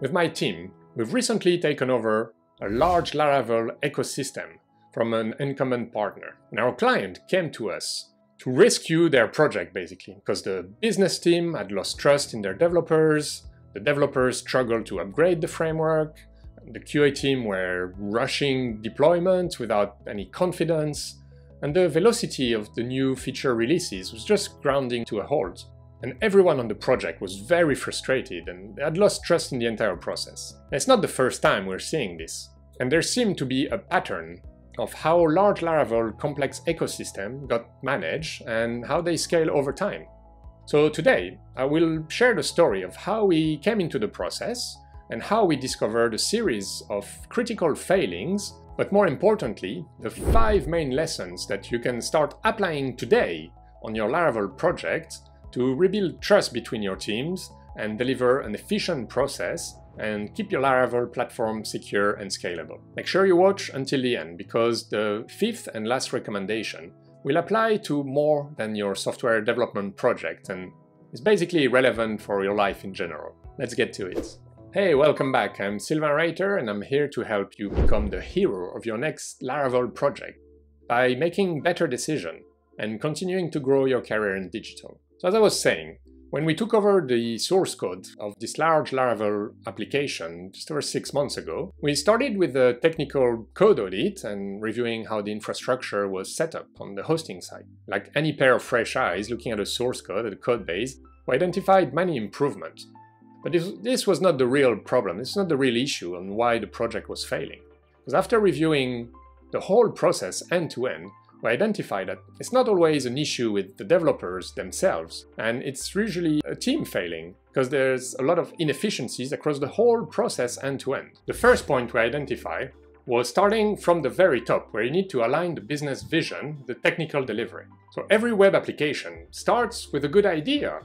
With my team, we've recently taken over a large Laravel ecosystem from an incumbent partner. And our client came to us to rescue their project, basically, because the business team had lost trust in their developers, the developers struggled to upgrade the framework, the QA team were rushing deployment without any confidence, and the velocity of the new feature releases was just grounding to a halt. And everyone on the project was very frustrated and had lost trust in the entire process. It's not the first time we're seeing this. And there seemed to be a pattern of how large Laravel complex ecosystem got managed and how they scale over time. So today, I will share the story of how we came into the process and how we discovered a series of critical failings, but more importantly, the five main lessons that you can start applying today on your Laravel project to rebuild trust between your teams and deliver an efficient process and keep your Laravel platform secure and scalable. Make sure you watch until the end because the fifth and last recommendation will apply to more than your software development project and is basically relevant for your life in general. Let's get to it. Hey, welcome back. I'm Sylvain Reiter and I'm here to help you become the hero of your next Laravel project by making better decisions and continuing to grow your career in digital. So as I was saying, when we took over the source code of this large Laravel application just over six months ago, we started with a technical code audit and reviewing how the infrastructure was set up on the hosting side. Like any pair of fresh eyes looking at a source code, at the code base, we identified many improvements. But this, this was not the real problem, is not the real issue on why the project was failing. Because after reviewing the whole process end to end, we identify that it's not always an issue with the developers themselves, and it's usually a team failing, because there's a lot of inefficiencies across the whole process end to end. The first point we identify was starting from the very top, where you need to align the business vision, the technical delivery. So every web application starts with a good idea,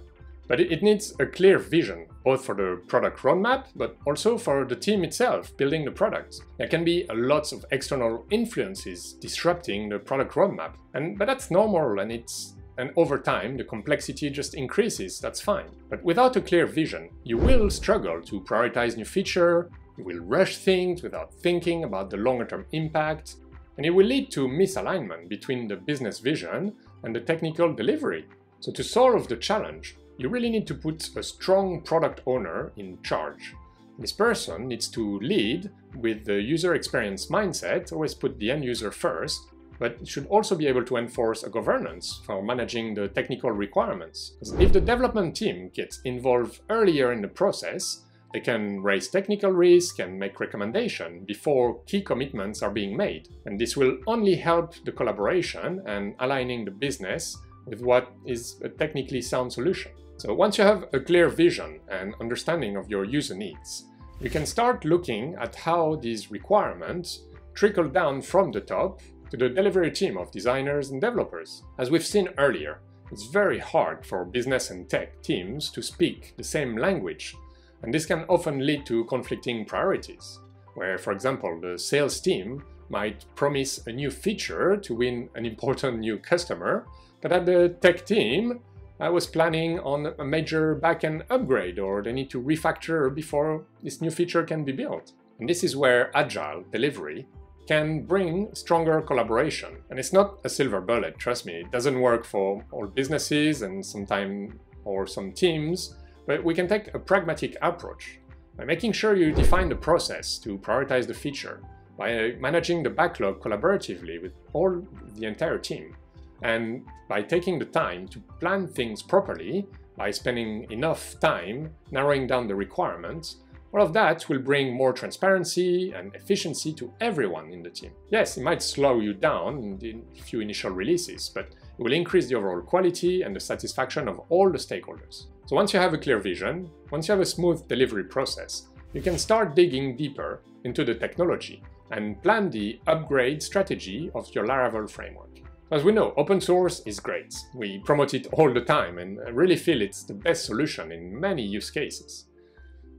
but it needs a clear vision, both for the product roadmap, but also for the team itself building the product. There can be lots of external influences disrupting the product roadmap, and but that's normal and it's and over time the complexity just increases, that's fine. But without a clear vision, you will struggle to prioritize new feature, you will rush things without thinking about the longer term impact, and it will lead to misalignment between the business vision and the technical delivery. So to solve the challenge, you really need to put a strong product owner in charge. This person needs to lead with the user experience mindset, always put the end user first, but should also be able to enforce a governance for managing the technical requirements. If the development team gets involved earlier in the process, they can raise technical risk and make recommendations before key commitments are being made. And this will only help the collaboration and aligning the business with what is a technically sound solution. So once you have a clear vision and understanding of your user needs, you can start looking at how these requirements trickle down from the top to the delivery team of designers and developers. As we've seen earlier, it's very hard for business and tech teams to speak the same language, and this can often lead to conflicting priorities, where, for example, the sales team might promise a new feature to win an important new customer, but at the tech team, I was planning on a major backend upgrade or they need to refactor before this new feature can be built. And this is where agile delivery can bring stronger collaboration. And it's not a silver bullet, trust me, it doesn't work for all businesses and sometimes or some teams, but we can take a pragmatic approach by making sure you define the process to prioritize the feature, by managing the backlog collaboratively with all the entire team, and by taking the time to plan things properly, by spending enough time narrowing down the requirements, all of that will bring more transparency and efficiency to everyone in the team. Yes, it might slow you down in the few initial releases, but it will increase the overall quality and the satisfaction of all the stakeholders. So once you have a clear vision, once you have a smooth delivery process, you can start digging deeper into the technology and plan the upgrade strategy of your Laravel framework. As we know, open source is great. We promote it all the time and really feel it's the best solution in many use cases.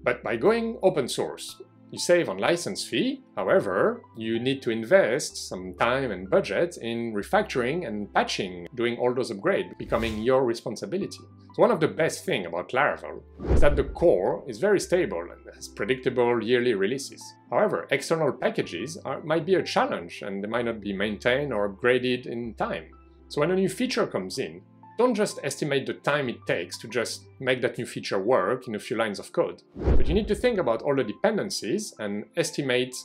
But by going open source, You save on license fee, however, you need to invest some time and budget in refactoring and patching, doing all those upgrades, becoming your responsibility. So one of the best things about Laravel is that the core is very stable and has predictable yearly releases. However, external packages are, might be a challenge and they might not be maintained or upgraded in time. So when a new feature comes in, don't just estimate the time it takes to just make that new feature work in a few lines of code. But you need to think about all the dependencies and estimate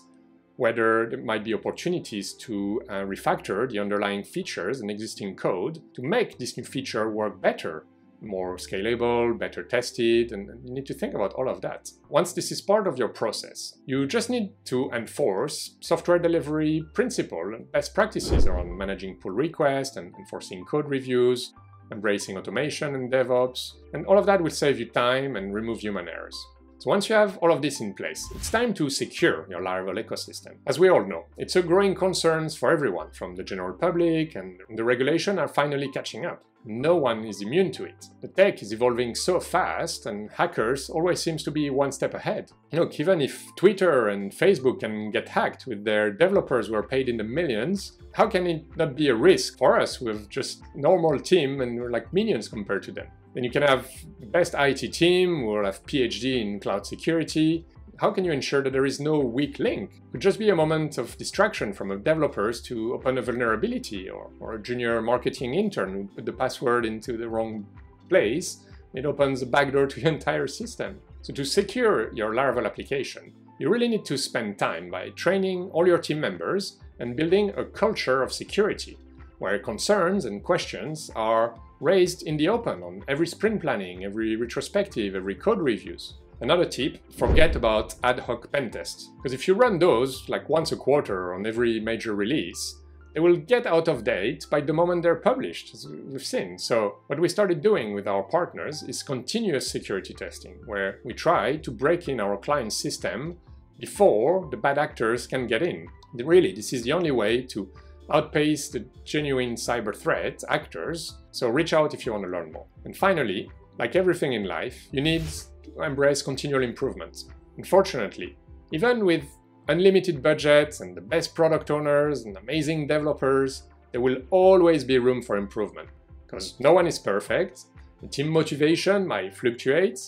whether there might be opportunities to uh, refactor the underlying features and existing code to make this new feature work better more scalable, better tested, and you need to think about all of that. Once this is part of your process, you just need to enforce software delivery principle and best practices around managing pull requests and enforcing code reviews, embracing automation and DevOps, and all of that will save you time and remove human errors. So once you have all of this in place, it's time to secure your Laravel ecosystem. As we all know, it's a growing concern for everyone, from the general public, and the regulation are finally catching up. No one is immune to it. The tech is evolving so fast and hackers always seems to be one step ahead. Look, even if Twitter and Facebook can get hacked with their developers who are paid in the millions, how can it not be a risk for us with just normal team and we're like minions compared to them? Then you can have the best IT team will have PhD in cloud security, how can you ensure that there is no weak link? It could just be a moment of distraction from a developers to open a vulnerability or, or a junior marketing intern who put the password into the wrong place. It opens a backdoor to your entire system. So to secure your Laravel application, you really need to spend time by training all your team members and building a culture of security, where concerns and questions are raised in the open on every sprint planning, every retrospective, every code reviews. Another tip, forget about ad hoc pen tests. Because if you run those like once a quarter on every major release, they will get out of date by the moment they're published, as we've seen. So what we started doing with our partners is continuous security testing, where we try to break in our client system before the bad actors can get in. Really, this is the only way to outpace the genuine cyber threat actors, so reach out if you want to learn more. And finally, like everything in life, you need to embrace continual improvement. Unfortunately, even with unlimited budgets and the best product owners and amazing developers, there will always be room for improvement. Because no one is perfect, the team motivation might fluctuate,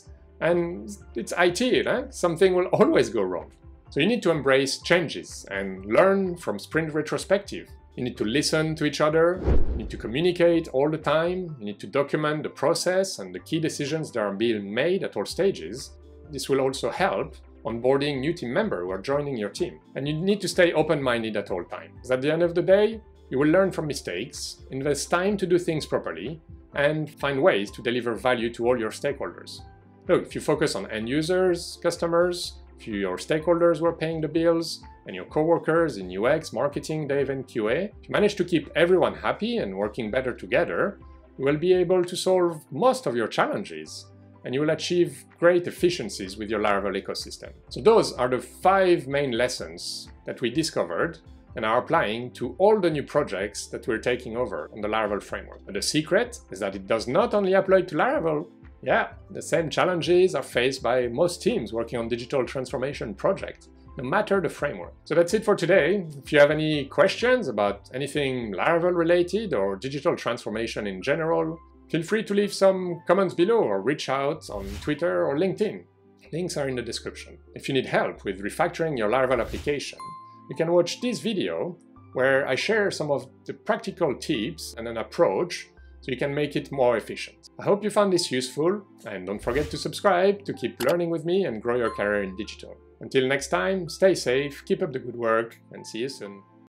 and it's IT, right? something will always go wrong. So you need to embrace changes and learn from sprint retrospective. You need to listen to each other, you need to communicate all the time, you need to document the process and the key decisions that are being made at all stages. This will also help onboarding new team members who are joining your team. And you need to stay open-minded at all times. At the end of the day, you will learn from mistakes, invest time to do things properly, and find ways to deliver value to all your stakeholders. Look, if you focus on end users, customers, if your stakeholders were paying the bills, and your coworkers in UX, marketing, dev, and QA, if you manage to keep everyone happy and working better together, you will be able to solve most of your challenges and you will achieve great efficiencies with your Laravel ecosystem. So those are the five main lessons that we discovered and are applying to all the new projects that we're taking over on the Laravel framework. But the secret is that it does not only apply to Laravel, yeah, the same challenges are faced by most teams working on digital transformation projects no matter the framework. So that's it for today. If you have any questions about anything Laravel related or digital transformation in general, feel free to leave some comments below or reach out on Twitter or LinkedIn. Links are in the description. If you need help with refactoring your Laravel application, you can watch this video where I share some of the practical tips and an approach so you can make it more efficient. I hope you found this useful and don't forget to subscribe to keep learning with me and grow your career in digital. Until next time, stay safe, keep up the good work, and see you soon.